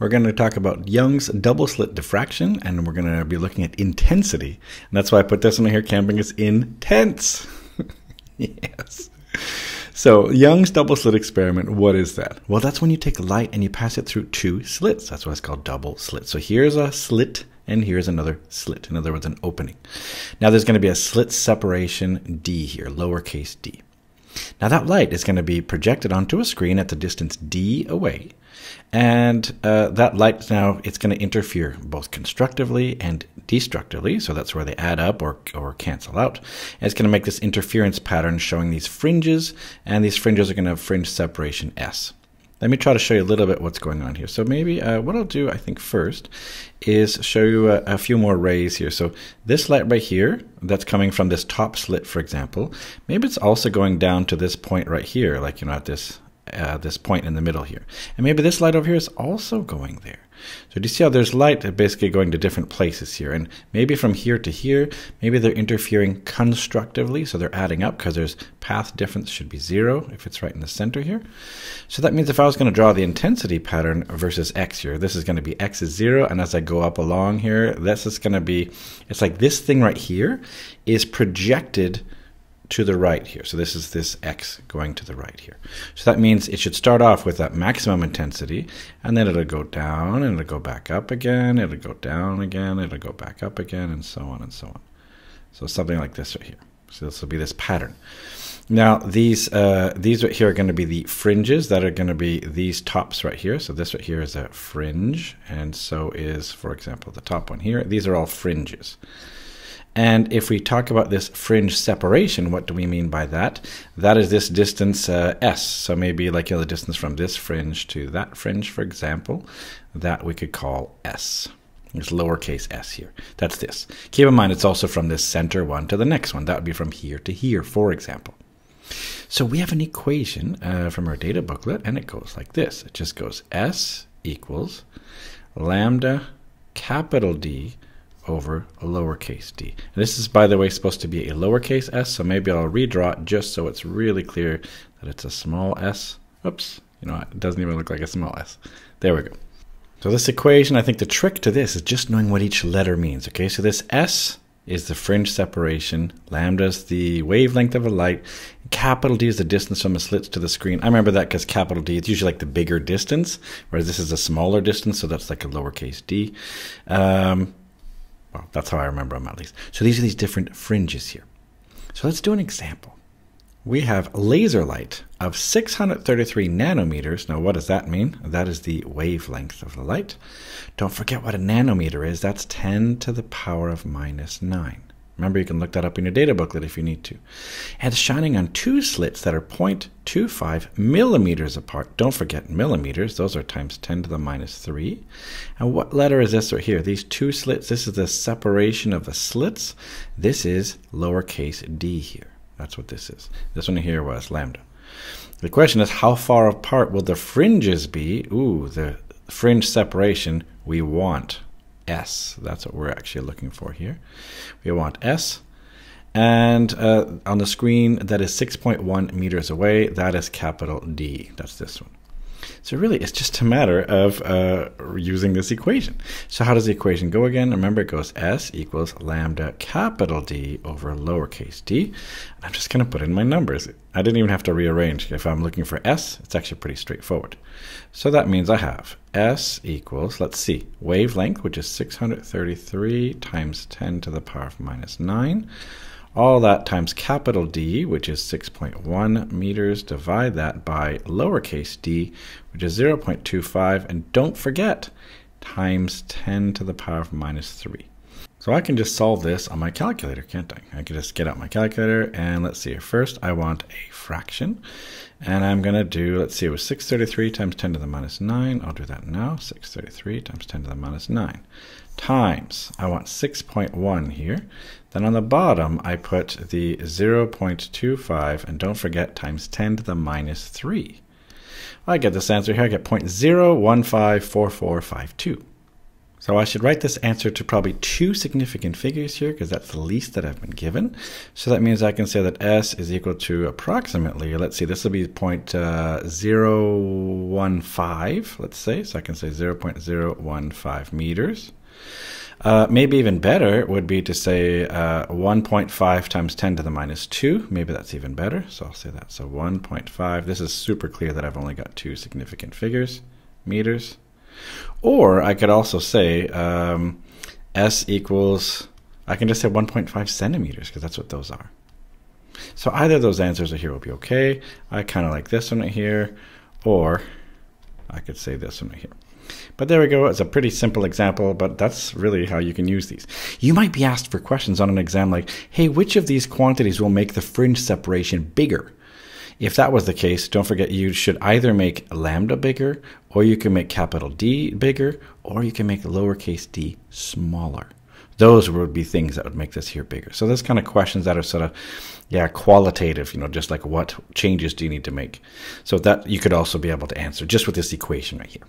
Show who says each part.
Speaker 1: We're going to talk about Young's double slit diffraction, and we're going to be looking at intensity. And that's why I put this one here. Camping is intense. yes. So Young's double slit experiment, what is that? Well, that's when you take light and you pass it through two slits. That's why it's called double slit. So here's a slit and here's another slit. In other words, an opening. Now there's going to be a slit separation D here, lowercase d. Now that light is going to be projected onto a screen at the distance d away. And uh, that light now, it's going to interfere both constructively and destructively. So that's where they add up or, or cancel out. And it's going to make this interference pattern showing these fringes. And these fringes are going to have fringe separation S. Let me try to show you a little bit what's going on here. So maybe uh, what I'll do, I think first, is show you a, a, few more rays here. So this light right here, that's coming from this top slit, for example, maybe it's also going down to this point right here, like, you know, at this uh, this point in the middle here. And maybe this light over here is also going there. So do you see how there's light basically going to different places here? And maybe from here to here, maybe they're interfering constructively, so they're adding up because there's path difference should be zero if it's right in the center here. So that means if I was going to draw the intensity pattern versus x here, this is going to be x is zero, and as I go up along here, this is going to be, it's like this thing right here is projected to the right here. So this is this x going to the right here. So that means it should start off with that maximum intensity, and then it'll go down, and it'll go back up again, it'll go down again, it'll go back up again, and so on and so on. So something like this right here. So this will be this pattern. Now these uh, these right here are going to be the fringes that are going to be these tops right here. So this right here is a fringe, and so is, for example, the top one here. These are all fringes. And if we talk about this fringe separation, what do we mean by that? That is this distance uh, s. So maybe like you know, the distance from this fringe to that fringe, for example, that we could call s. There's lowercase s here. That's this. Keep in mind it's also from this center one to the next one. That would be from here to here, for example. So we have an equation uh, from our data booklet, and it goes like this. It just goes s equals lambda capital D over a lowercase d. And this is, by the way, supposed to be a lowercase s, so maybe I'll redraw it just so it's really clear that it's a small s. Oops, you know, it doesn't even look like a small s. There we go. So this equation, I think the trick to this is just knowing what each letter means, okay? So this s is the fringe separation, lambda is the wavelength of a light, capital D is the distance from the slits to the screen. I remember that because capital D, it's usually like the bigger distance, whereas this is a smaller distance, so that's like a lowercase d. Um, well, that's how I remember them at least. So these are these different fringes here. So let's do an example. We have laser light of 633 nanometers. Now, what does that mean? That is the wavelength of the light. Don't forget what a nanometer is. That's 10 to the power of minus 9. Remember, you can look that up in your data booklet if you need to. And it's shining on two slits that are 0.25 millimeters apart. Don't forget millimeters. Those are times 10 to the minus 3. And what letter is this right here? These two slits, this is the separation of the slits. This is lowercase d here. That's what this is. This one here was lambda. The question is, how far apart will the fringes be? Ooh, the fringe separation we want. S. That's what we're actually looking for here. We want S. And uh, on the screen, that is 6.1 meters away. That is capital D. That's this one. So really, it's just a matter of uh, using this equation. So how does the equation go again? Remember, it goes S equals lambda capital D over lowercase d. I'm just going to put in my numbers. I didn't even have to rearrange. If I'm looking for S, it's actually pretty straightforward. So that means I have S equals, let's see, wavelength, which is 633 times 10 to the power of minus 9 all that times capital D, which is 6.1 meters, divide that by lowercase d, which is 0.25, and don't forget, times 10 to the power of minus 3. So I can just solve this on my calculator, can't I? I can just get out my calculator and let's see. First, I want a fraction. And I'm going to do, let's see, it was 633 times 10 to the minus 9. I'll do that now. 633 times 10 to the minus 9 times, I want 6.1 here. Then on the bottom, I put the 0.25, and don't forget times 10 to the minus 3. I get this answer here. I get 0.0154452. So I should write this answer to probably two significant figures here because that's the least that I've been given. So that means I can say that S is equal to approximately, let's see, this will be uh, 0.015, let's say. So I can say 0.015 meters. Uh, maybe even better would be to say uh, 1.5 times 10 to the minus 2. Maybe that's even better. So I'll say that. So 1.5. This is super clear that I've only got two significant figures, meters. Or I could also say um, S equals, I can just say 1.5 centimeters because that's what those are. So either of those answers are here will be okay. I kind of like this one right here, or I could say this one right here. But there we go. It's a pretty simple example, but that's really how you can use these. You might be asked for questions on an exam like, hey, which of these quantities will make the fringe separation bigger? If that was the case, don't forget you should either make lambda bigger, or you can make capital D bigger, or you can make lowercase d smaller. Those would be things that would make this here bigger. So those kind of questions that are sort of, yeah, qualitative, you know, just like what changes do you need to make? So that you could also be able to answer just with this equation right here.